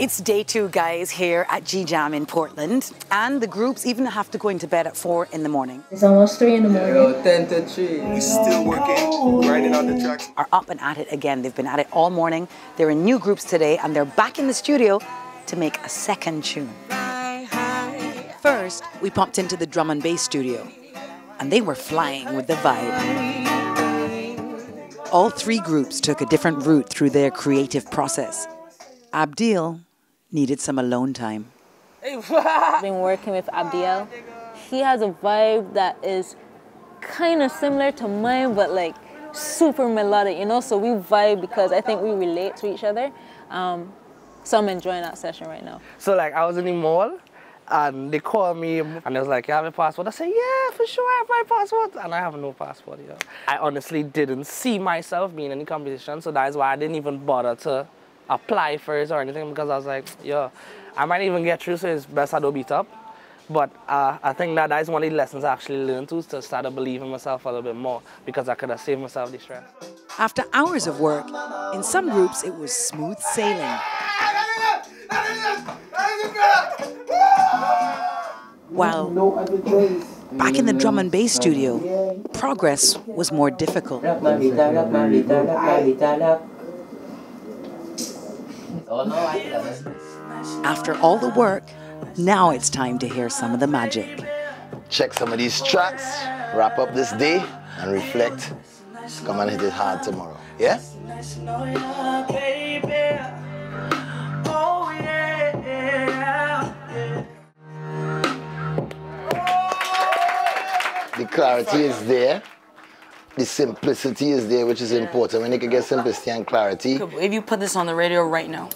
It's day two, guys, here at GeeJam in Portland. And the groups even have to go into bed at four in the morning. It's almost three in the morning. Yo, 10 to 3. We still working, grinding on the tracks. Are up and at it again. They've been at it all morning. They're in new groups today and they're back in the studio to make a second tune. First, we popped into the drum and bass studio and they were flying with the vibe. All three groups took a different route through their creative process. Abdiel needed some alone time. I've been working with Abdiel. He has a vibe that is kind of similar to mine, but like super melodic, you know? So we vibe because I think we relate to each other. Um, so I'm enjoying that session right now. So like I was in the mall and they called me and they was like, you have a passport? I said, yeah, for sure, I have my passport. And I have no passport, yeah. I honestly didn't see myself being in the competition, so that is why I didn't even bother to apply for it or anything because I was like, yo, I might even get through, so it's best I don't beat up. But uh, I think that that is one of the lessons I actually learned too, to start to believe in myself a little bit more because I could have saved myself the stress. After hours of work, in some groups it was smooth sailing. While back in the drum and bass studio, progress was more difficult. After all the work, now it's time to hear some of the magic. Check some of these tracks, wrap up this day, and reflect. Come and hit it hard tomorrow. Yeah? The clarity is there. The simplicity is there, which is important. When you can get simplicity and clarity, If you put this on the radio right now,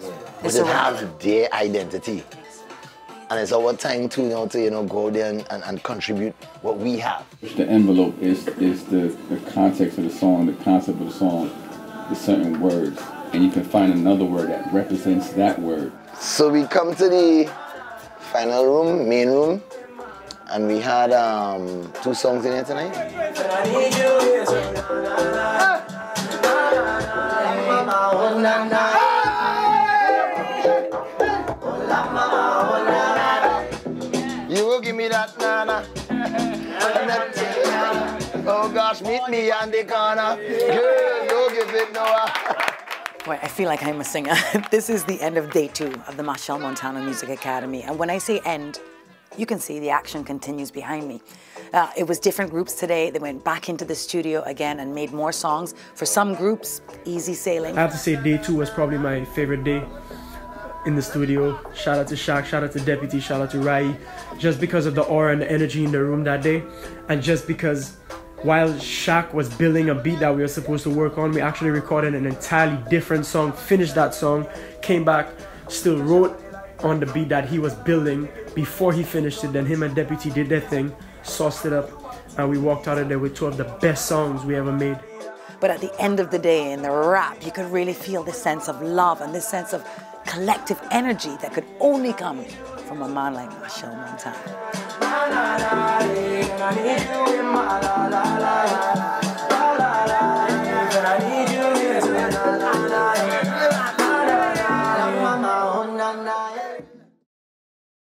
but it's it a wrap. have their identity. And it's our time to, you know, to, you know, go there and, and, and contribute what we have. The envelope is is the, the context of the song, the concept of the song, the certain words, and you can find another word that represents that word. So we come to the final room, main room, and we had um, two songs in here tonight. You will give me that nana. Oh gosh, meet me on the corner. Girl, you give it Noah. Boy, I feel like I'm a singer. this is the end of day two of the Machel Montano Music Academy. And when I say end, you can see the action continues behind me. Uh, it was different groups today. They went back into the studio again and made more songs. For some groups, easy sailing. I have to say day two was probably my favorite day in the studio. Shout out to Shaq, shout out to Deputy, shout out to Rai. Just because of the aura and the energy in the room that day. And just because while Shaq was building a beat that we were supposed to work on, we actually recorded an entirely different song, finished that song, came back, still wrote on the beat that he was building before he finished it. Then him and Deputy did their thing, sauced it up, and we walked out of there with two of the best songs we ever made. But at the end of the day, in the rap, you could really feel this sense of love and this sense of collective energy that could only come from a man like Machel Montano.